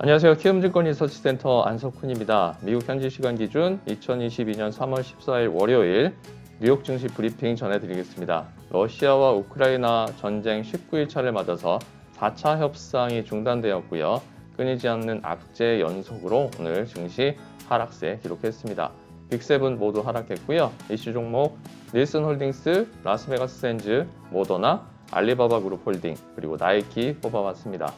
안녕하세요. 키움증권 리서치센터 안석훈입니다. 미국 현지 시간 기준 2022년 3월 14일 월요일 뉴욕 증시 브리핑 전해드리겠습니다. 러시아와 우크라이나 전쟁 19일 차를 맞아서 4차 협상이 중단되었고요. 끊이지 않는 악재 연속으로 오늘 증시 하락세 기록했습니다. Big 7 모두 하락했고요. 이슈 종목 닐슨 홀딩스, 라스베가스 샌즈, 모더나, 알리바바 그룹 홀딩, 그리고 나이키 뽑아왔습니다.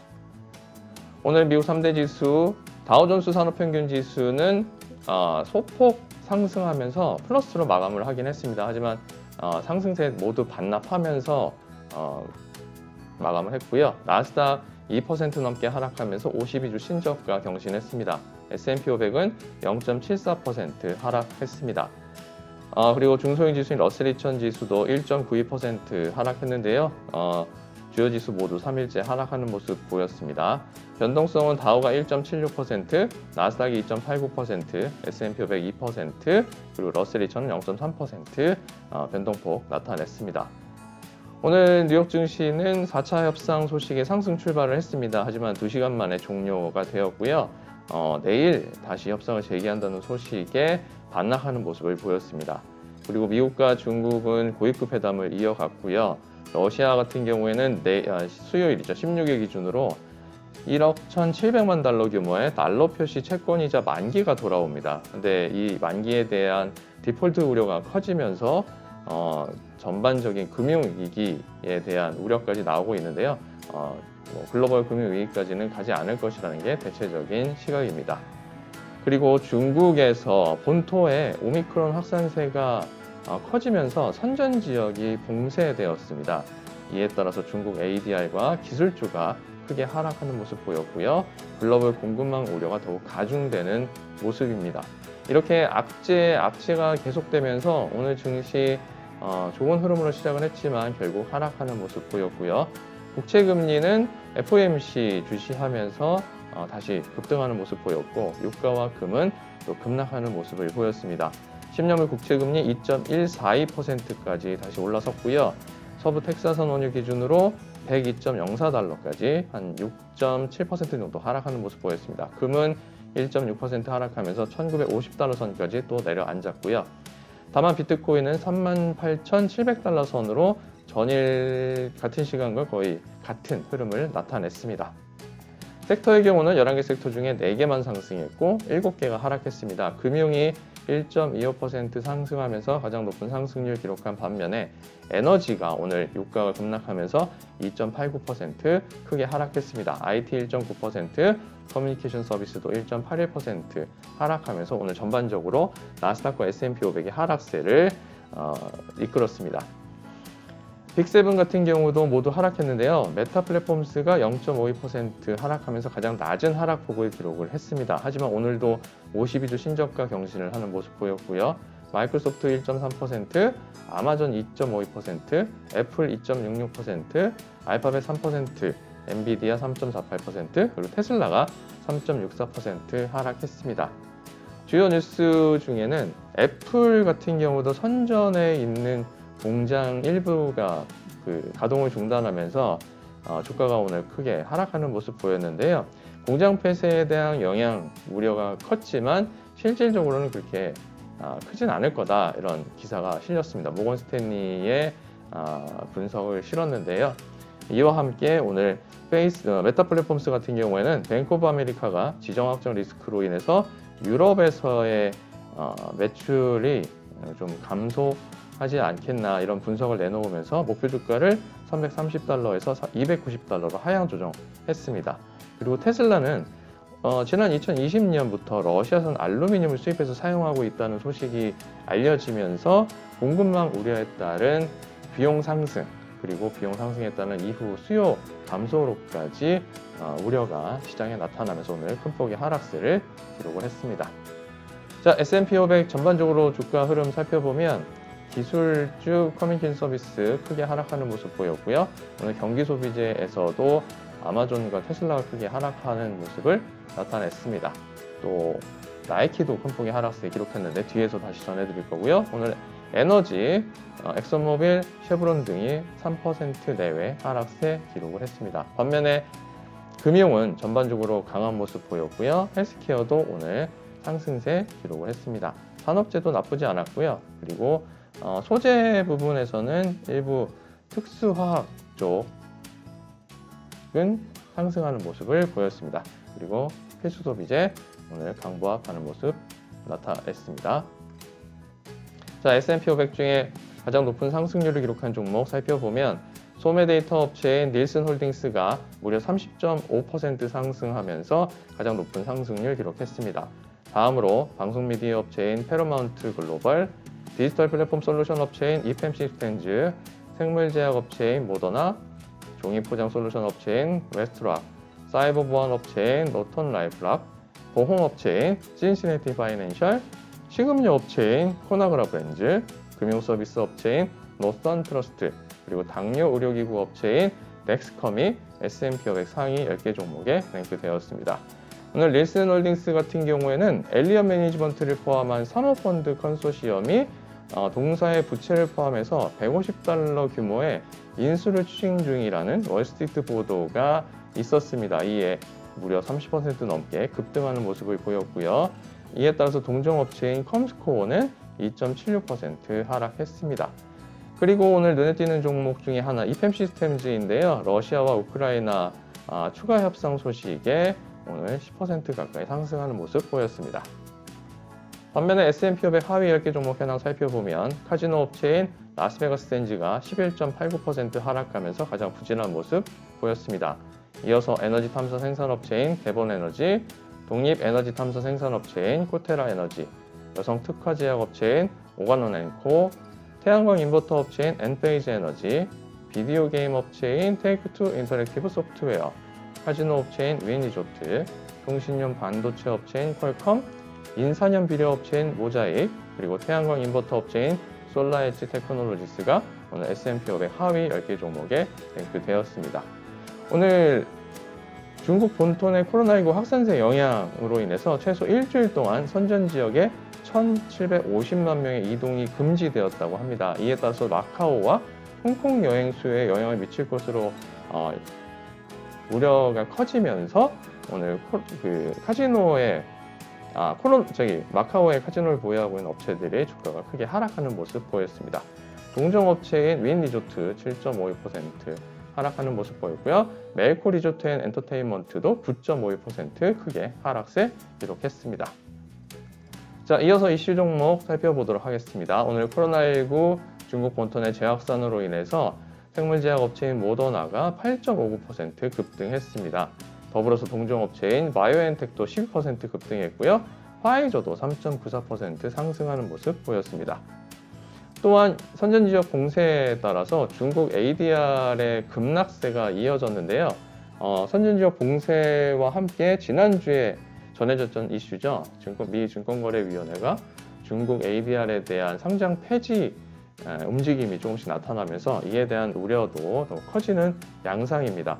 오늘 미국 3대 지수 다우존스 산업평균 지수는 어, 소폭 상승하면서 플러스로 마감을 하긴 했습니다. 하지만 어, 상승세 모두 반납하면서 어, 마감을 했고요. 나스닥 2% 넘게 하락하면서 52주 신저가 경신했습니다. S&P 500은 0.74% 하락했습니다. 어, 그리고 중소형 지수인 러셀 2000 지수도 1.92% 하락했는데요. 어, 주요 지수 모두 3일째 하락하는 모습 보였습니다. 변동성은 다우가 1.76%, 나스닥이 2.89%, S&P 500 2%, 그리고 러셀 2000은 0.3% 어, 변동폭 나타냈습니다. 오늘 뉴욕 증시는 4차 협상 소식에 상승 출발을 했습니다. 하지만 2시간 만에 종료가 되었고요. 어, 내일 다시 협상을 재개한다는 소식에 반락하는 모습을 보였습니다. 그리고 미국과 중국은 고위급 회담을 이어갔고요. 러시아 같은 경우에는 내, 아, 수요일이죠. 16일 기준으로 1억 1,700만 달러 규모의 달러 표시 채권이자 만기가 돌아옵니다. 근데 이 만기에 대한 디폴트 우려가 커지면서 어, 전반적인 금융위기에 대한 우려까지 나오고 있는데요. 어, 뭐 글로벌 금융위기까지는 가지 않을 것이라는 게 대체적인 시각입니다. 그리고 중국에서 본토에 오미크론 확산세가 어, 커지면서 선전 지역이 봉쇄되었습니다. 이에 따라서 중국 ADR과 기술주가 크게 하락하는 모습 보였고요. 글로벌 공급망 우려가 더욱 가중되는 모습입니다. 이렇게 악재, 악재가 계속되면서 오늘 증시 어, 좋은 흐름으로 시작을 했지만 결국 하락하는 모습 보였고요. 국채 금리는 FOMC 주시하면서 어, 다시 급등하는 모습 보였고 유가와 금은 또 급락하는 모습을 보였습니다. 10년물 국채금리 2.142%까지 다시 올라섰고요. 서부 텍사선 원유 기준으로 102.04달러까지 한 6.7% 정도 하락하는 모습 보였습니다. 금은 1.6% 하락하면서 1950달러 선까지 또 내려앉았고요. 다만 비트코인은 38,700달러 선으로 전일 같은 시간과 거의 같은 흐름을 나타냈습니다. 섹터의 경우는 11개 섹터 중에 4개만 상승했고 7개가 하락했습니다. 금융이 1.25% 상승하면서 가장 높은 상승률 기록한 반면에 에너지가 오늘 유가가 급락하면서 2.89% 크게 하락했습니다. IT 1.9%, 커뮤니케이션 서비스도 1.81% 하락하면서 오늘 전반적으로 나스닥과 S&P 500의 하락세를 어, 이끌었습니다. Big Seven 같은 경우도 모두 하락했는데요. 메타 플랫폼스가 0.52% 하락하면서 가장 낮은 하락폭을 기록을 했습니다. 하지만 오늘도 52주 신저가 경신을 하는 모습 보였고요. 마이크로소프트 1.3%, 아마존 2.52%, 애플 2.66%, 알파벳 3%, 엔비디아 3.48%, 그리고 테슬라가 3.64% 하락했습니다. 주요 뉴스 중에는 애플 같은 경우도 선전에 있는 공장 일부가 그 가동을 중단하면서 어, 주가가 오늘 크게 하락하는 모습 보였는데요. 공장 폐쇄에 대한 영향 우려가 컸지만 실질적으로는 그렇게 어, 크진 않을 거다 이런 기사가 실렸습니다. 모건 스탠리의 어, 분석을 실었는데요. 이와 함께 오늘 페이스 어, 메타 플랫폼스 같은 경우에는 뱅크 오브 아메리카가 지정학적 리스크로 인해서 유럽에서의 어, 매출이 좀 감소 하지 않겠나 이런 분석을 내놓으면서 목표 주가를 330달러에서 290달러로 하향 조정했습니다. 그리고 테슬라는 어, 지난 2020년부터 러시아산 알루미늄을 수입해서 사용하고 있다는 소식이 알려지면서 공급망 우려에 따른 비용 상승 그리고 비용 상승에 따른 이후 수요 감소로까지 어, 우려가 시장에 나타나면서 오늘 큰 폭의 하락세를 기록을 했습니다. 자, S&P 500 전반적으로 주가 흐름 살펴보면 기술주 커뮤니케이션 서비스 크게 하락하는 모습 보였고요. 오늘 경기 소비재에서도 아마존과 테슬라가 크게 하락하는 모습을 나타냈습니다. 또 나이키도 큰 폭의 하락세 기록했는데 뒤에서 다시 전해드릴 거고요. 오늘 에너지, 어, 엑선모빌, 쉐브론 등이 3% 내외 하락세 기록을 했습니다. 반면에 금융은 전반적으로 강한 모습 보였고요. 헬스케어도 오늘 상승세 기록을 했습니다. 산업재도 나쁘지 않았고요. 그리고 어, 소재 부분에서는 일부 특수화학 쪽은 상승하는 모습을 보였습니다. 그리고 필수 소비재 오늘 강보합하는 모습 나타냈습니다. 자, S&P 500 중에 가장 높은 상승률을 기록한 종목 살펴보면 소매 데이터 업체인 닐슨 홀딩스가 무려 30.5% 상승하면서 가장 높은 상승률 기록했습니다. 다음으로 방송 미디어 업체인 파라마운트 글로벌, 디지털 플랫폼 솔루션 업체인 이팸 시스템즈, 생물 제약 업체인 모더나, 종이 포장 솔루션 업체인 웨스트락, 사이버 보안 업체인 노턴 라이프락, 보험 업체인 신시네티 파이낸셜, 식음료 업체인 코나그라 브랜즈, 금융 서비스 업체인 노선 트러스트, 그리고 당뇨 의료기구 업체인 덱스컴이 S&P 500 상위 10개 종목에 랭크되었습니다. 오늘 닐슨 홀딩스 같은 경우에는 엘리엇 매니지먼트를 포함한 사모펀드 컨소시엄이 어, 동사의 부채를 포함해서 150달러 규모의 인수를 추진 중이라는 월스트리트 보도가 있었습니다. 이에 무려 30% 넘게 급등하는 모습을 보였고요. 이에 따라서 동종업체인 컴스코어는 2.76% 하락했습니다. 그리고 오늘 눈에 띄는 종목 중에 하나 이펜 시스템즈인데요. 러시아와 우크라이나 아, 추가 협상 소식에 오늘 10% 가까이 상승하는 모습 보였습니다. 반면에 S&P 500 하위 10개 종목 현황 살펴보면 카지노 업체인 라스베가스 샌즈가 11.89% 하락하면서 가장 부진한 모습 보였습니다. 이어서 에너지 탐사 생산업체인 데본에너지, 독립 에너지 탐사 생산업체인 코테라 에너지, 여성 특화 제약업체인 오가논 앤코, 태양광 인버터 업체인 엔페이즈 에너지, 비디오 게임 업체인 테이크투 인터랙티브 소프트웨어, 카지노 업체인 윈리조트, 통신용 반도체 업체인 퀄컴, 인산염 비료 업체인 모자익, 그리고 태양광 인버터 업체인 솔라에지 테크놀로지스가 오늘 S&P 500 하위 10개 종목에 랭크되었습니다. 오늘 중국 본토의 코로나19 확산세 영향으로 인해서 최소 일주일 동안 선전 지역에 1,750만 명의 이동이 금지되었다고 합니다. 이에 따라서 마카오와 홍콩 여행 수요에 영향을 미칠 것으로 어, 우려가 커지면서 오늘 코, 그 카지노의 아, 코로 저기 마카오의 카지노를 보유하고 있는 업체들의 주가가 크게 하락하는 모습 보였습니다. 동종업체인 윈 리조트 7.51% 하락하는 모습 보였고요. 멜코 리조트 앤 엔터테인먼트도 9.51% 크게 하락세 기록했습니다. 자, 이어서 이슈 종목 살펴보도록 하겠습니다. 오늘 코로나19 중국 본토 내 재확산으로 인해서 생물제약 업체인 모더나가 8.59% 급등했습니다. 더불어서 동종업체인 바이오엔텍도 12% 급등했고요. 화이저도 3.94% 상승하는 모습 보였습니다. 또한 선전지역 공세에 따라서 중국 ADR의 급락세가 이어졌는데요. 어, 선전지역 공세와 함께 지난주에 전해졌던 이슈죠. 증권, 미 증권거래위원회가 중국 ADR에 대한 상장 폐지 움직임이 조금씩 나타나면서 이에 대한 우려도 더 커지는 양상입니다.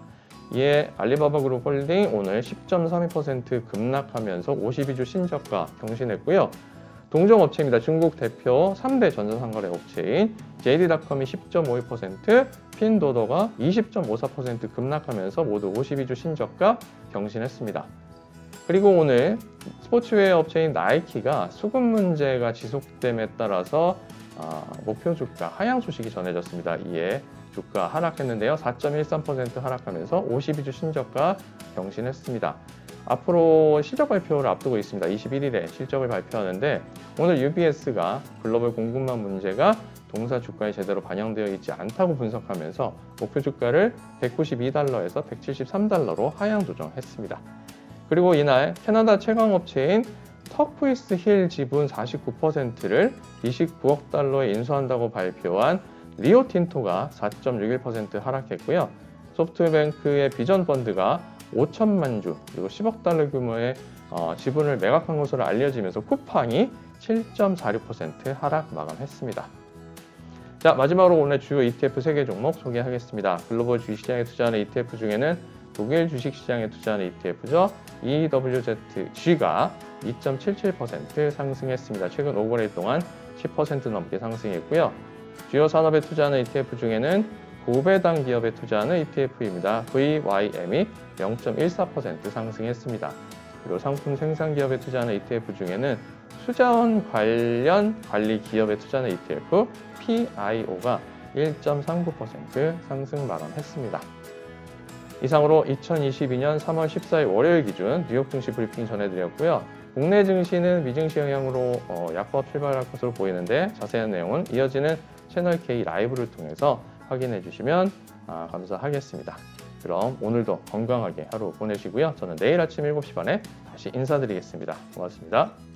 이에 알리바바 그룹 홀딩 오늘 10.32% 급락하면서 52주 신저가 경신했고요. 동종업체입니다. 중국 대표 3대 전자상거래 업체인 JD.com이 10.51%, 핀둬둬가 20.54% 급락하면서 모두 52주 신저가 경신했습니다. 그리고 오늘 스포츠웨어 업체인 나이키가 수급 문제가 지속됨에 따라서 아, 목표 주가 하향 소식이 전해졌습니다. 이에 주가 하락했는데요. 4.13% 하락하면서 52주 신저가 경신했습니다. 앞으로 실적 발표를 앞두고 있습니다. 21일에 실적을 발표하는데 오늘 UBS가 글로벌 공급망 문제가 동사 주가에 제대로 반영되어 있지 않다고 분석하면서 목표 주가를 192달러에서 173달러로 하향 조정했습니다. 그리고 이날 캐나다 채광 업체인 터쿼이즈 힐 지분 49%를 29억 달러에 인수한다고 발표한 리오틴토가 4.61% 하락했고요. 소프트뱅크의 비전 펀드가 5천만 주 그리고 10억 달러 규모의 어, 지분을 매각한 것으로 알려지면서 쿠팡이 7.46% 하락 마감했습니다. 자 마지막으로 오늘 주요 ETF 3개 종목 소개하겠습니다. 글로벌 주식시장에 투자하는 ETF 중에는 독일 주식시장에 투자하는 ETF죠. EWZG가 2.77% 상승했습니다. 최근 5거래일 동안 10% 넘게 상승했고요. 주요 산업에 투자하는 ETF 중에는 고배당 기업에 투자하는 ETF입니다. VYM이 0.14% 상승했습니다. 그리고 상품 생산 기업에 투자하는 ETF 중에는 수자원 관련 관리 기업에 투자하는 ETF PIO가 1.39% 상승 마감했습니다. 이상으로 2022년 3월 14일 월요일 기준 뉴욕 증시 브리핑 전해드렸고요. 국내 증시는 미증시 영향으로 어, 약법 출발할 것으로 보이는데 자세한 내용은 이어지는 채널 K 라이브를 통해서 확인해 주시면 아, 감사하겠습니다. 그럼 오늘도 건강하게 하루 보내시고요. 저는 내일 아침 7시 반에 다시 인사드리겠습니다. 고맙습니다.